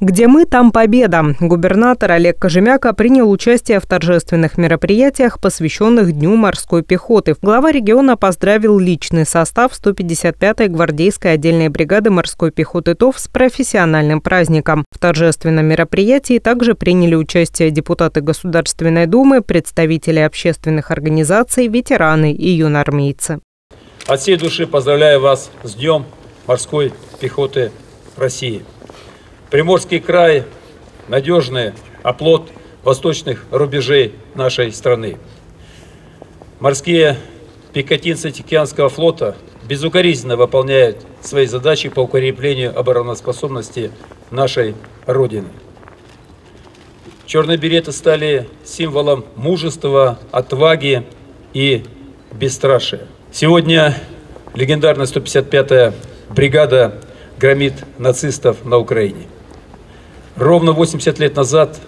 Где мы, там победа. Губернатор Олег Кожемяка принял участие в торжественных мероприятиях, посвященных Дню морской пехоты. Глава региона поздравил личный состав 155-й гвардейской отдельной бригады морской пехоты ТОВ с профессиональным праздником. В торжественном мероприятии также приняли участие депутаты Государственной Думы, представители общественных организаций, ветераны и юноармейцы. От всей души поздравляю вас с Днем морской пехоты России. Приморский край – надежный оплот восточных рубежей нашей страны. Морские пехотинцы Тихоокеанского флота безукоризненно выполняют свои задачи по укреплению обороноспособности нашей Родины. Черные береты стали символом мужества, отваги и бесстрашия. Сегодня легендарная 155-я бригада громит нацистов на Украине. Ровно 80 лет назад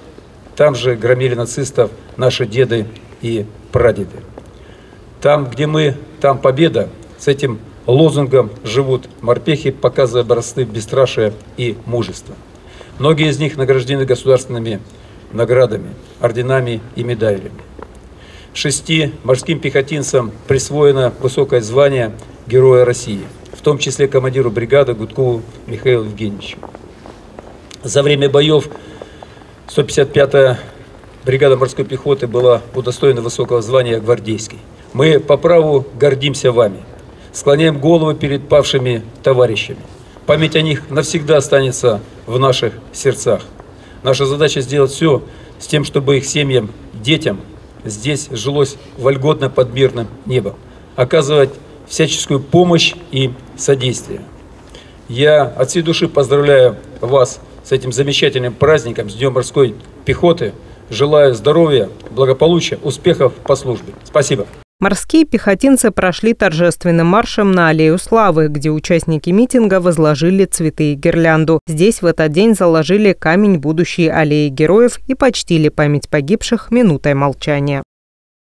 там же громили нацистов наши деды и прадеды. Там, где мы, там победа. С этим лозунгом живут морпехи, показывая образцы бесстрашия и мужества. Многие из них награждены государственными наградами, орденами и медалями. Шести морским пехотинцам присвоено высокое звание Героя России, в том числе командиру бригады Гудкову Михаилу Евгеньевичу. За время боев 155-я бригада морской пехоты была удостоена высокого звания гвардейской. Мы по праву гордимся вами, склоняем голову перед павшими товарищами. Память о них навсегда останется в наших сердцах. Наша задача сделать все с тем, чтобы их семьям, детям здесь жилось вольготно под мирным небом. Оказывать всяческую помощь и содействие. Я от всей души поздравляю вас с этим замечательным праздником, с Днем морской пехоты. Желаю здоровья, благополучия, успехов по службе. Спасибо. Морские пехотинцы прошли торжественным маршем на Аллею Славы, где участники митинга возложили цветы и гирлянду. Здесь в этот день заложили камень будущей аллеи героев и почтили память погибших минутой молчания.